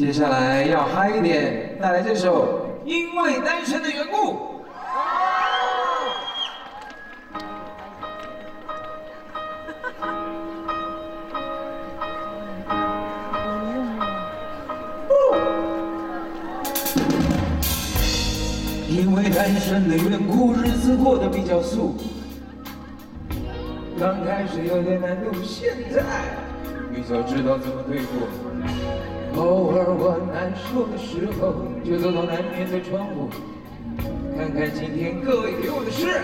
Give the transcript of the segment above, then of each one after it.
接下来要嗨一点，带来这首《因为单身的缘故》。因为单身的缘故，日子过得比较素。刚开始有点难度，现在比较知道怎么对付。偶尔我难受的时候，就走到南面的窗户，看看今天各位给我的诗，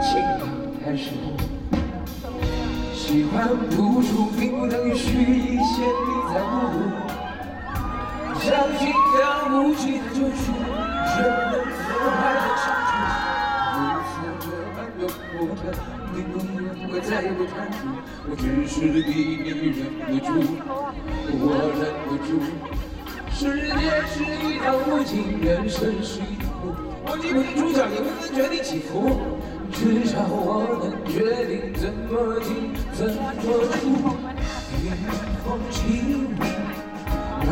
情到开始。喜欢付出，并不等于虚以千里在孤独。相信了无情的救赎，再也不贪图。我只是比你忍不住，我忍不住。世界是一场无情，人生是一场路。我既不是主角，也不能决定起伏，至少我能决定怎么进，怎么出。迎风起舞，让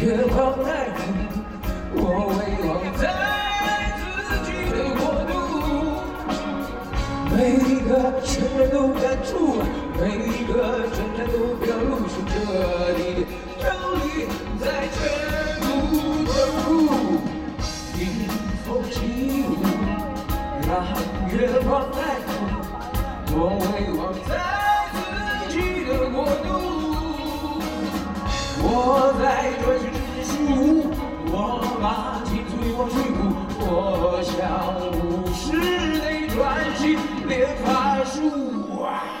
月光爱抚，我每一个深人都感触，每一个真正都表露出这里真理在全部投入。迎风起舞，让月光爱抚，我遗忘在自己的国度。我在专心致志虚无，我把青春往去补，我像武士得专心练法术。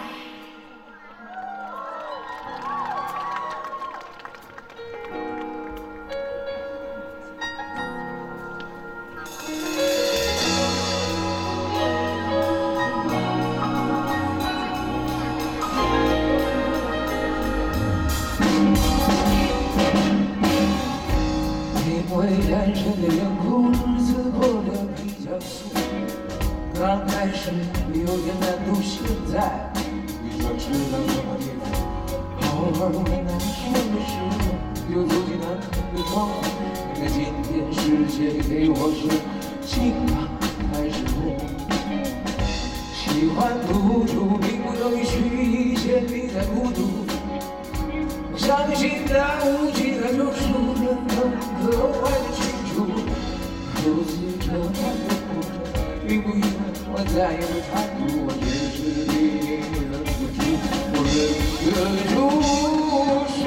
因为单身的缘故，日子过得比较素。刚开始有点难度，现在比较知道怎么对付。偶尔我难受的时候，就走进南门的窗户，看看今天世界给我是晴朗还是雾。喜欢付出，并不等于虚以千里在孤独。相信在无尽的救赎，人能格外的清楚。如此这般的活着，并不意味我再也不贪图，我只是比你忍不住，我忍得住。世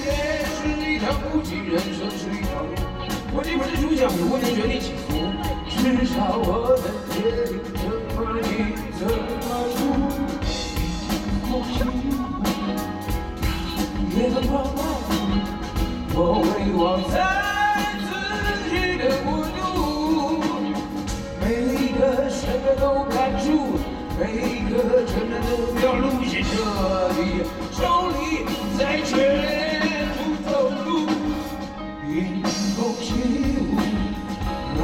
界是一场无尽，人生是一场路。我既不是主角，也不能决定起伏，至少我能决定怎么进，怎么出。空气。月光爱我会忘在感触，每一个真的都表露现这里，手里在全部走路。迎风起舞，让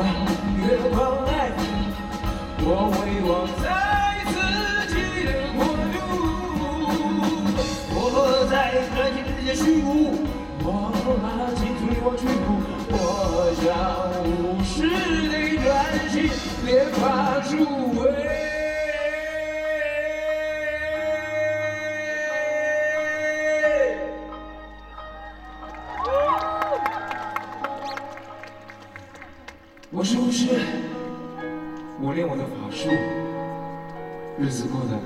月光爱我回望在自己的国度。我在专心致志虚无，我把青春往去补，我像武士我是巫师，我练我的法术，日子过得